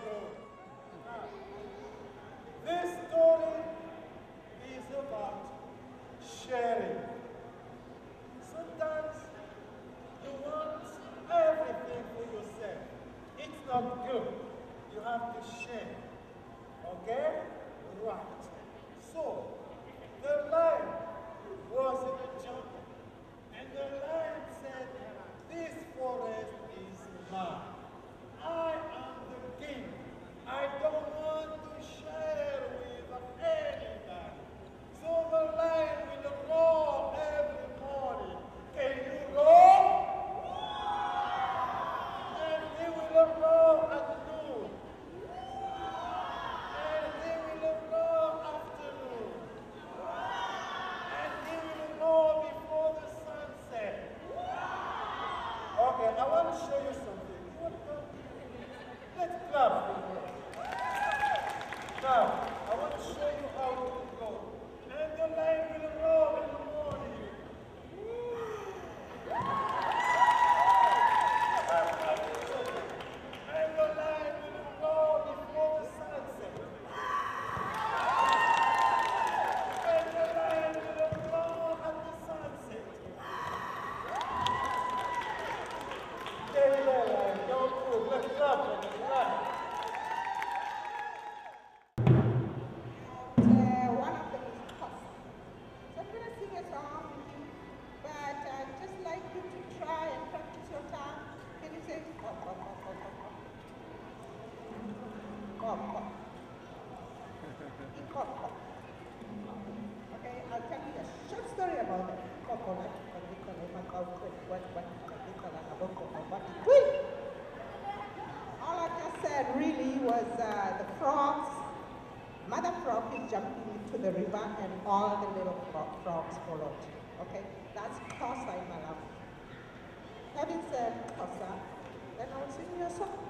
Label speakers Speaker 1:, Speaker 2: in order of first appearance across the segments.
Speaker 1: go,
Speaker 2: go. that really was uh, the frogs. Mother frog is jumping into the river and all the little frogs followed. Okay, that's Xhosa in love. Having said Xhosa, then I'll sing you a song.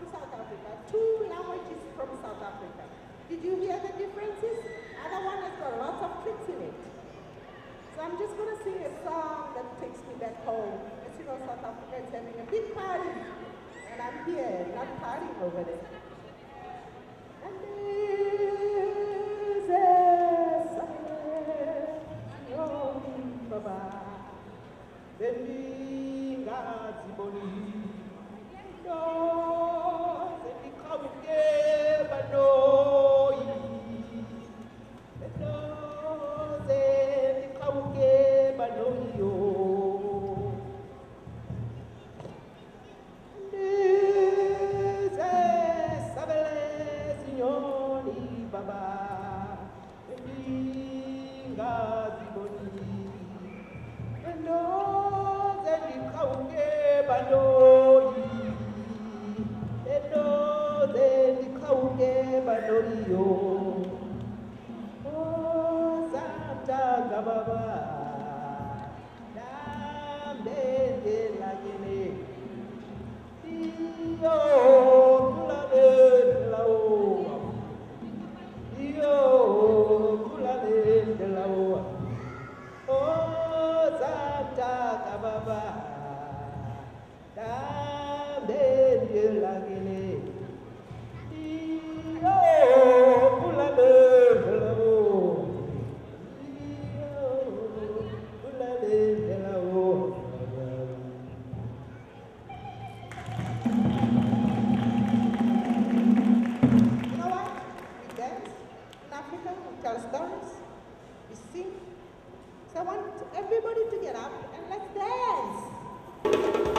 Speaker 2: from South Africa, two languages from South Africa. Did you hear the differences? Other one has got lots of tricks in it. So I'm just going to sing a song that takes me back home. As you know, South Africa is having a big party, and I'm here, not partying over there. God. us dance. You see? So I want everybody to get up and let's dance.